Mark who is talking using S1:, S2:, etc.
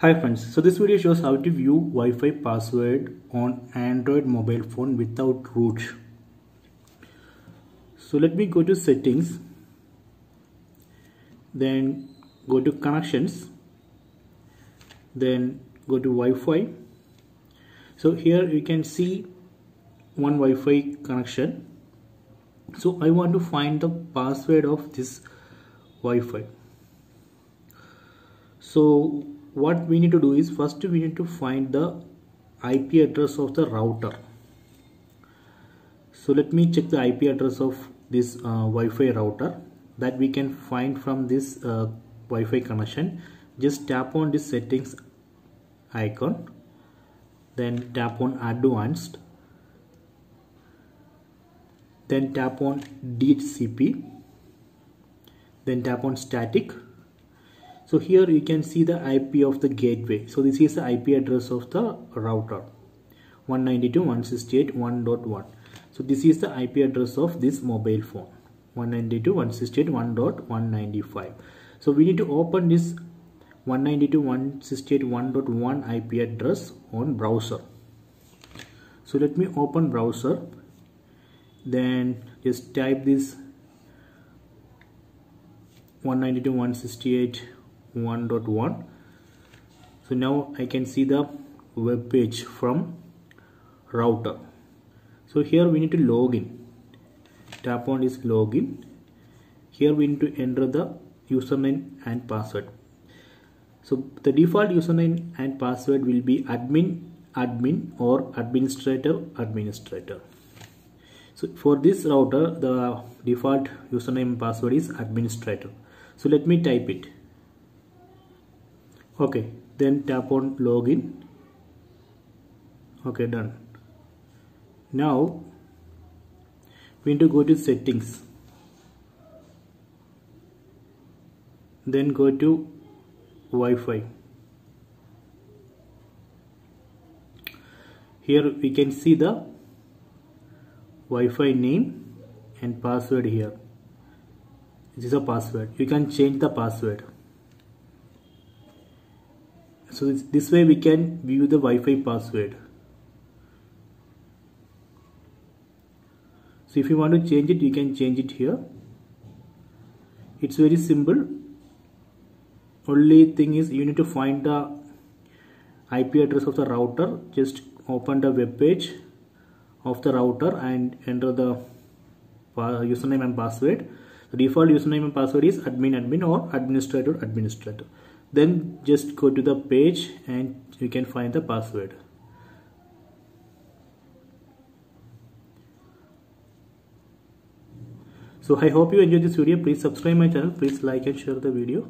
S1: Hi friends, so this video shows how to view Wi-Fi password on Android mobile phone without root. So let me go to settings, then go to connections, then go to Wi-Fi. So here you can see one Wi-Fi connection. So I want to find the password of this Wi-Fi. So what we need to do is first we need to find the IP address of the router. So let me check the IP address of this uh, Wi-Fi router that we can find from this uh, Wi-Fi connection. Just tap on this settings icon then tap on advanced then tap on DHCP then tap on static so here you can see the IP of the gateway. So this is the IP address of the router. 192.168.1.1 so this is the IP address of this mobile phone. 192.168.1.195 so we need to open this 192.168.1.1 IP address on browser. So let me open browser. Then just type this 192.168 1.1 so now I can see the web page from router. So here we need to log in. Tap on this login. Here we need to enter the username and password. So the default username and password will be admin admin or administrator administrator. So for this router the default username and password is administrator. So let me type it okay then tap on login. Okay done. Now we need to go to settings. Then go to Wi-Fi. Here we can see the Wi-Fi name and password here. This is a password. You can change the password so this, way we can view the Wi-Fi password. So if you want to change it you can change it here. It's very simple. Only thing is you need to find the IP address of the router. Just open the web page of the router and enter the username and password. The default username and password is admin admin or administrator administrator then just go to the page and you can find the password. So i hope you enjoyed this video. Please subscribe my channel. Please like and share the video